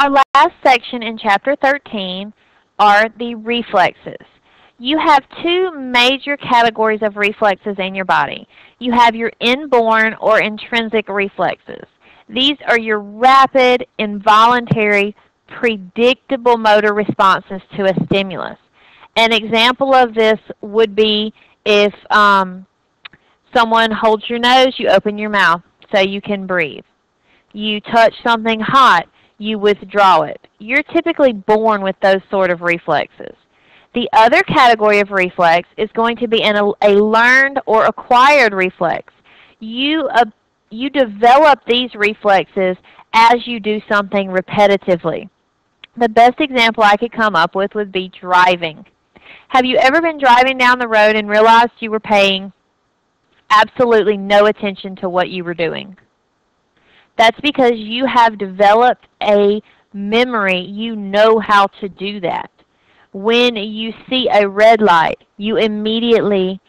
Our last section in Chapter 13 are the reflexes. You have two major categories of reflexes in your body. You have your inborn or intrinsic reflexes. These are your rapid, involuntary, predictable motor responses to a stimulus. An example of this would be if um, someone holds your nose, you open your mouth so you can breathe. You touch something hot, you withdraw it. You're typically born with those sort of reflexes. The other category of reflex is going to be an, a learned or acquired reflex. You, uh, you develop these reflexes as you do something repetitively. The best example I could come up with would be driving. Have you ever been driving down the road and realized you were paying absolutely no attention to what you were doing? That's because you have developed a memory. You know how to do that. When you see a red light, you immediately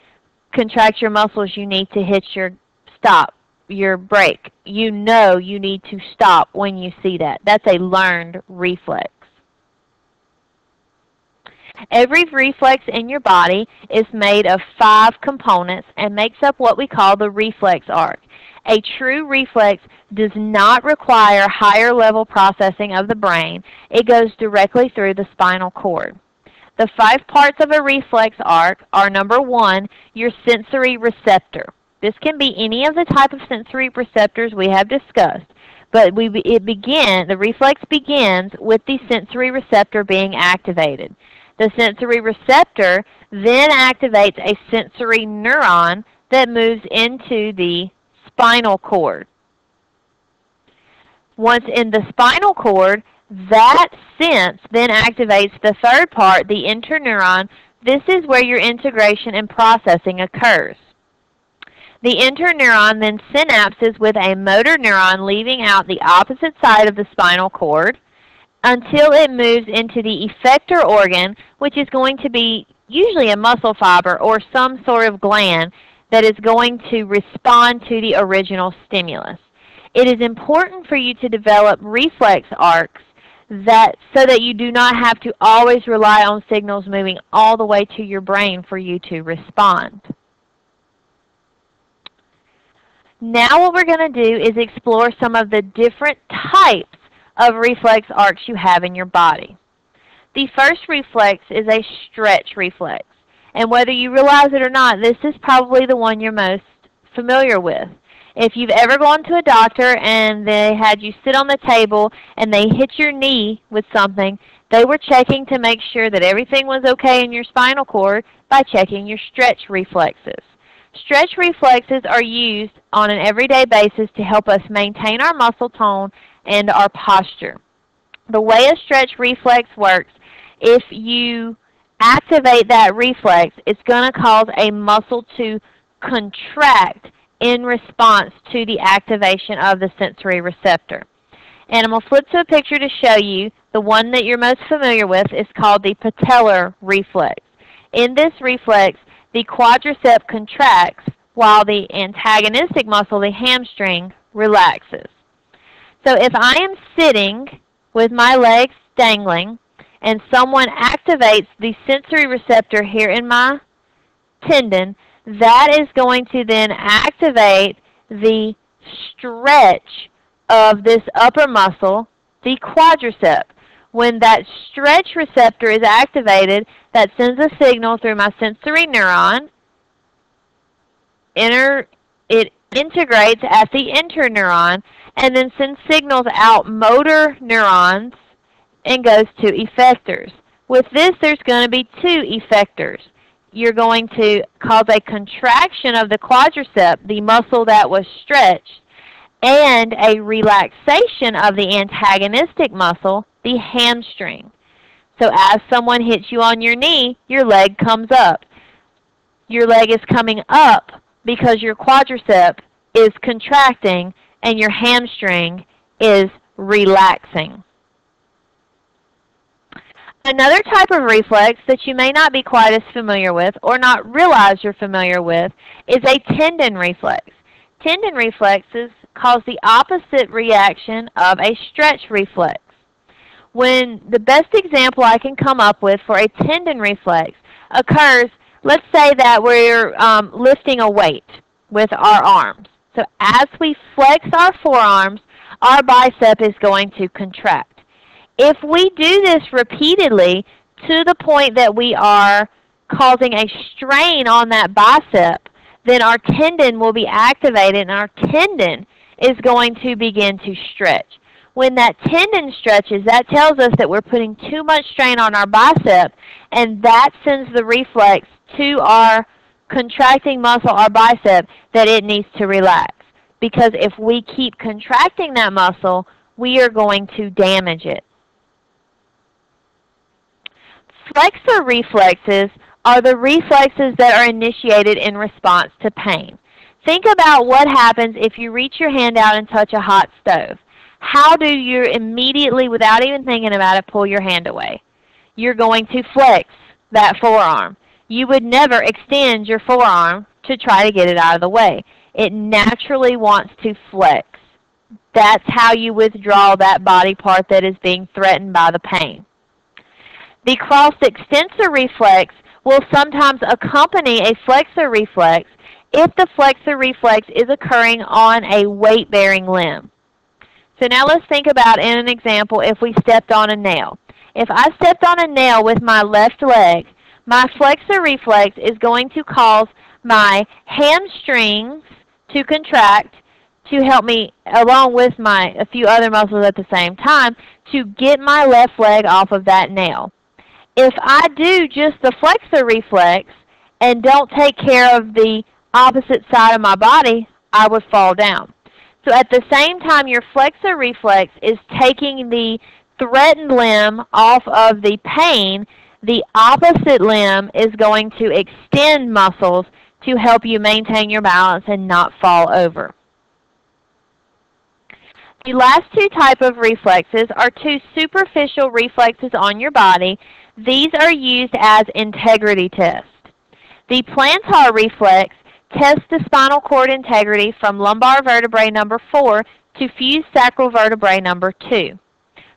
contract your muscles you need to hit your stop, your brake. You know you need to stop when you see that. That's a learned reflex. Every reflex in your body is made of five components and makes up what we call the reflex arc. A true reflex does not require higher level processing of the brain. It goes directly through the spinal cord. The five parts of a reflex arc are number one, your sensory receptor. This can be any of the type of sensory receptors we have discussed, but we, it begin, the reflex begins with the sensory receptor being activated. The sensory receptor then activates a sensory neuron that moves into the spinal cord. Once in the spinal cord, that sense then activates the third part, the interneuron. This is where your integration and processing occurs. The interneuron then synapses with a motor neuron leaving out the opposite side of the spinal cord until it moves into the effector organ, which is going to be usually a muscle fiber or some sort of gland that is going to respond to the original stimulus. It is important for you to develop reflex arcs that so that you do not have to always rely on signals moving all the way to your brain for you to respond. Now what we're going to do is explore some of the different types of reflex arcs you have in your body. The first reflex is a stretch reflex. And whether you realize it or not, this is probably the one you're most familiar with. If you've ever gone to a doctor and they had you sit on the table and they hit your knee with something, they were checking to make sure that everything was okay in your spinal cord by checking your stretch reflexes. Stretch reflexes are used on an everyday basis to help us maintain our muscle tone and our posture. The way a stretch reflex works, if you activate that reflex, it's going to cause a muscle to contract in response to the activation of the sensory receptor. And I'm going to flip to a picture to show you the one that you're most familiar with is called the patellar reflex. In this reflex, the quadricep contracts while the antagonistic muscle, the hamstring, relaxes. So if I am sitting with my legs dangling and someone activates the sensory receptor here in my tendon, that is going to then activate the stretch of this upper muscle, the quadricep. When that stretch receptor is activated, that sends a signal through my sensory neuron. It integrates at the interneuron and then sends signals out motor neurons and goes to effectors. With this, there's going to be two effectors. You're going to cause a contraction of the quadricep, the muscle that was stretched, and a relaxation of the antagonistic muscle, the hamstring. So as someone hits you on your knee, your leg comes up. Your leg is coming up because your quadricep is contracting and your hamstring is relaxing. Another type of reflex that you may not be quite as familiar with or not realize you're familiar with is a tendon reflex. Tendon reflexes cause the opposite reaction of a stretch reflex. when the best example I can come up with for a tendon reflex occurs, let's say that we're um, lifting a weight with our arms. So as we flex our forearms, our bicep is going to contract. If we do this repeatedly to the point that we are causing a strain on that bicep, then our tendon will be activated and our tendon is going to begin to stretch. When that tendon stretches, that tells us that we're putting too much strain on our bicep, and that sends the reflex to our contracting muscle, our bicep, that it needs to relax. Because if we keep contracting that muscle, we are going to damage it. Flexor reflexes are the reflexes that are initiated in response to pain. Think about what happens if you reach your hand out and touch a hot stove. How do you immediately, without even thinking about it, pull your hand away? You're going to flex that forearm. You would never extend your forearm to try to get it out of the way. It naturally wants to flex. That's how you withdraw that body part that is being threatened by the pain. The cross extensor reflex will sometimes accompany a flexor reflex if the flexor reflex is occurring on a weight-bearing limb. So now let's think about in an example if we stepped on a nail. If I stepped on a nail with my left leg, my flexor reflex is going to cause my hamstrings to contract to help me, along with my a few other muscles at the same time, to get my left leg off of that nail. If I do just the flexor reflex and don't take care of the opposite side of my body, I would fall down. So at the same time your flexor reflex is taking the threatened limb off of the pain, the opposite limb is going to extend muscles to help you maintain your balance and not fall over. The last two type of reflexes are two superficial reflexes on your body. These are used as integrity tests. The plantar reflex tests the spinal cord integrity from lumbar vertebrae number 4 to fused sacral vertebrae number 2.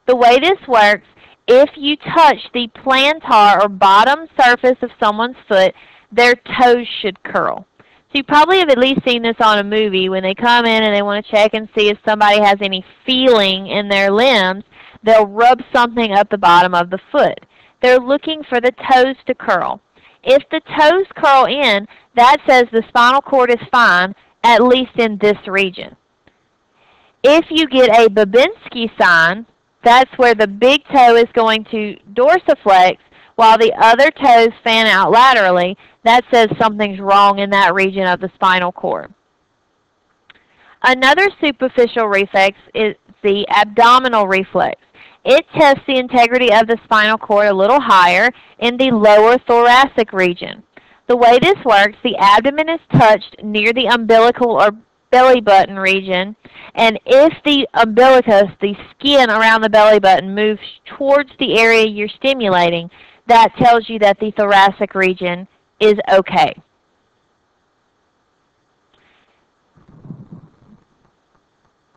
The way this works, if you touch the plantar or bottom surface of someone's foot, their toes should curl. So you probably have at least seen this on a movie when they come in and they want to check and see if somebody has any feeling in their limbs. They'll rub something up the bottom of the foot. They're looking for the toes to curl. If the toes curl in, that says the spinal cord is fine, at least in this region. If you get a Babinski sign, that's where the big toe is going to dorsiflex while the other toes fan out laterally. That says something's wrong in that region of the spinal cord. Another superficial reflex is the abdominal reflex. It tests the integrity of the spinal cord a little higher in the lower thoracic region. The way this works, the abdomen is touched near the umbilical or belly button region, and if the umbilicus, the skin around the belly button, moves towards the area you're stimulating, that tells you that the thoracic region is okay.